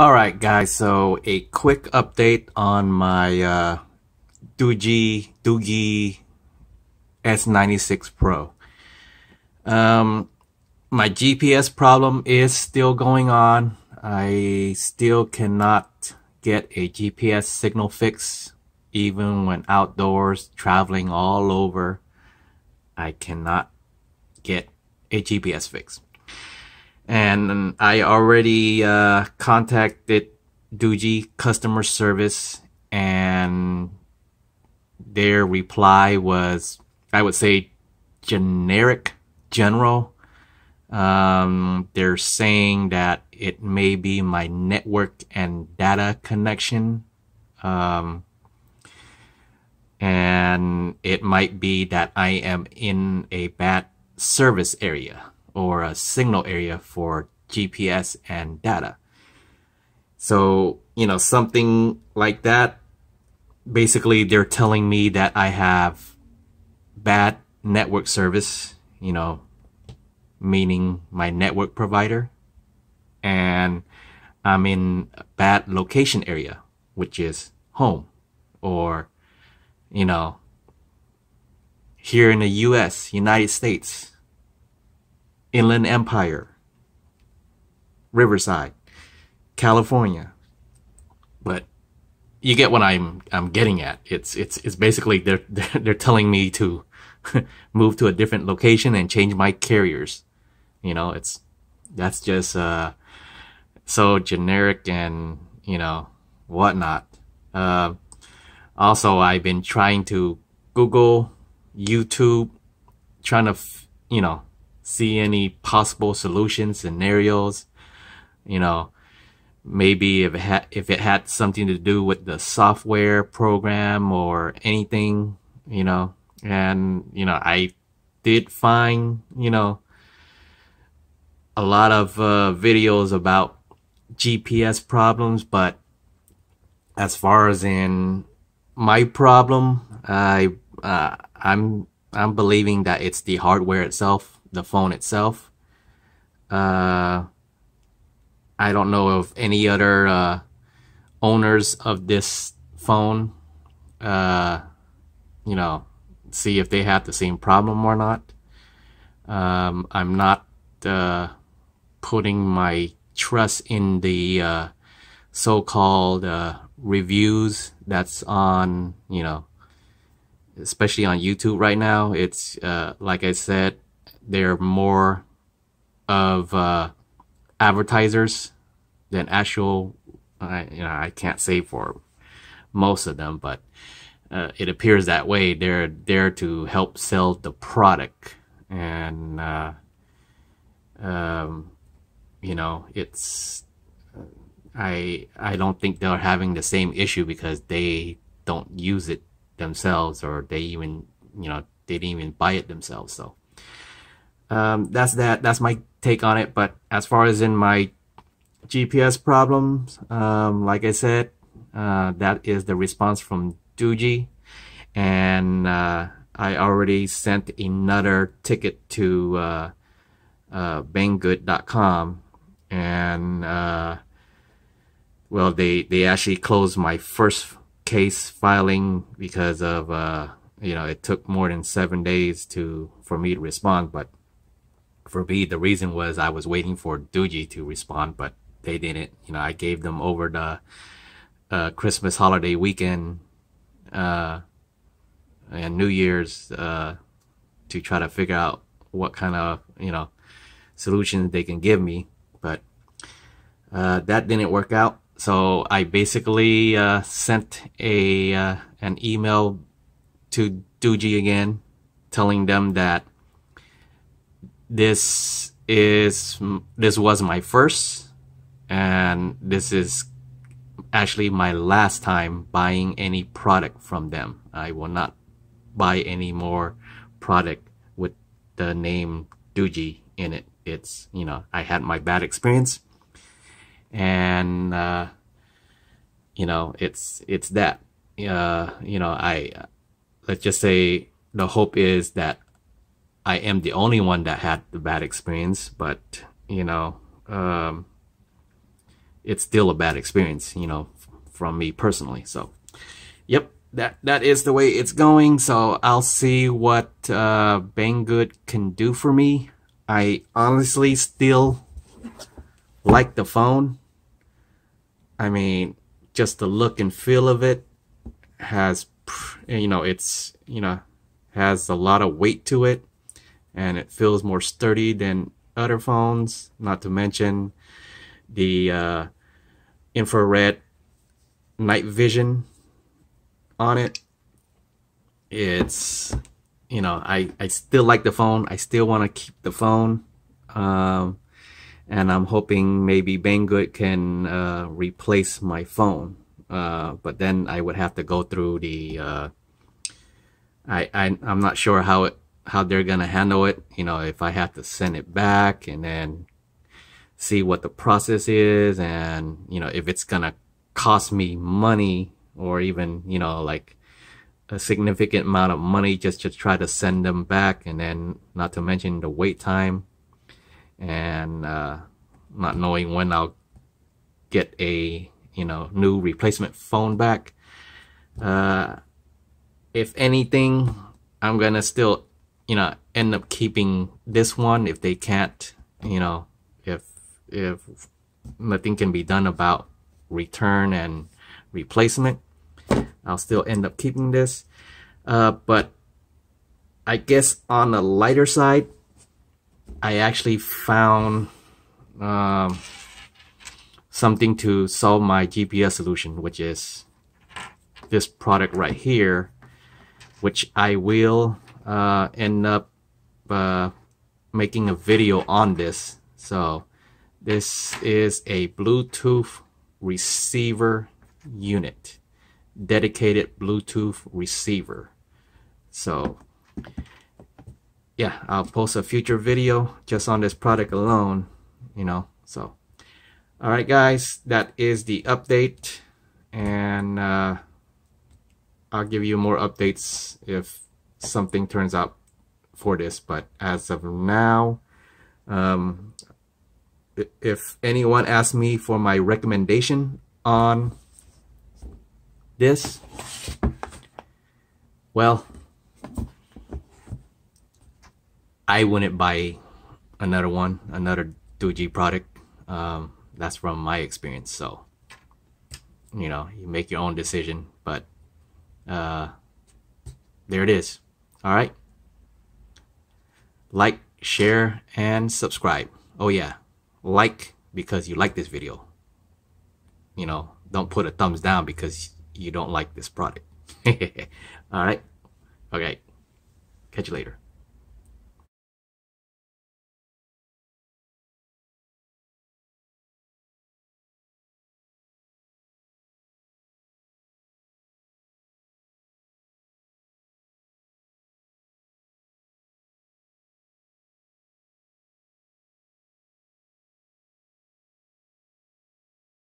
All right, guys. So a quick update on my uh, Doogee Doogee S96 Pro. Um, my GPS problem is still going on. I still cannot get a GPS signal fix, even when outdoors traveling all over. I cannot get a GPS fix and I already uh, contacted Doogee customer service, and their reply was, I would say, generic, general. Um, they're saying that it may be my network and data connection. Um, and it might be that I am in a bad service area or a signal area for GPS and data. So, you know, something like that, basically they're telling me that I have bad network service, you know, meaning my network provider, and I'm in a bad location area, which is home, or, you know, here in the US, United States, Inland Empire, Riverside, California. But you get what I'm I'm getting at. It's it's it's basically they're they're, telling me to move to a different location and change my carriers. You know, it's that's just uh so generic and you know whatnot. Uh, also, I've been trying to Google, YouTube, trying to you know see any possible solution scenarios. You know, maybe if it had if it had something to do with the software program or anything, you know. And you know, I did find you know a lot of uh, videos about GPS problems, but as far as in my problem, I uh, I'm I'm believing that it's the hardware itself the phone itself. Uh, I don't know of any other uh, owners of this phone. Uh, you know, see if they have the same problem or not. Um, I'm not uh, putting my trust in the uh, so-called uh, reviews that's on, you know, especially on YouTube right now. It's like I said, they're more of uh, advertisers than actual. I you know I can't say for most of them, but uh, it appears that way. They're there to help sell the product, and uh, um, you know it's. I I don't think they're having the same issue because they don't use it themselves or they even you know they didn't even buy it themselves. So um, that's that. That's my take on it. But as far as in my GPS problems, um, like I said, uh, that is the response from Doogee, and uh, I already sent another ticket to uh, uh, Banggood.com, and uh, well, they they actually closed my first case filing because of uh, you know it took more than seven days to for me to respond, but for me, the reason was I was waiting for Doogee to respond, but they didn't. You know, I gave them over the uh, Christmas holiday weekend uh, and New Year's uh, to try to figure out what kind of you know solutions they can give me, but uh, that didn't work out. So I basically uh, sent a uh, an email to Doogee again, telling them that this is this was my first and this is actually my last time buying any product from them. I will not buy any more product with the name Doogee in it. It's you know i had my bad experience. And uh, you know it's it's that. Uh, you know i let's just say the hope is that I am the only one that had the bad experience, but you know, um, it's still a bad experience, you know, from me personally. So, yep, that that is the way it's going. So I'll see what uh, Banggood can do for me. I honestly still like the phone. I mean, just the look and feel of it has, you know, it's, you know, has a lot of weight to it and it feels more sturdy than other phones, not to mention the uh, infrared night vision on it. It's, you know, I, I still like the phone. I still want to keep the phone. Um, and I'm hoping maybe Banggood can uh, replace my phone. Uh, but then I would have to go through the. Uh, I, I I'm not sure how it how they're gonna handle it. You know, if I have to send it back and then see what the process is, and you know if it's gonna cost me money or even you know like a significant amount of money just to try to send them back, and then not to mention the wait time and uh, not knowing when I'll get a you know new replacement phone back. Uh, if anything, I'm gonna still you know end up keeping this one if they can't you know if if nothing can be done about return and replacement. I'll still end up keeping this. Uh, but I guess on the lighter side, I actually found um, something to solve my GPS solution, which is this product right here, which I will uh, end up uh, making a video on this. So this is a Bluetooth receiver unit, dedicated Bluetooth receiver. So yeah, I'll post a future video just on this product alone, you know, so. All right, guys, that is the update. And uh, I'll give you more updates if something turns out for this. But as of now, um, if anyone asks me for my recommendation on this, well, I wouldn't buy another one, another Doogee product. Um, that's from my experience. So, you know, you make your own decision. But uh, there it is. All right. Like, share, and subscribe. Oh, yeah. Like because you like this video. You know, don't put a thumbs down because you don't like this product. All right. Okay. Catch you later.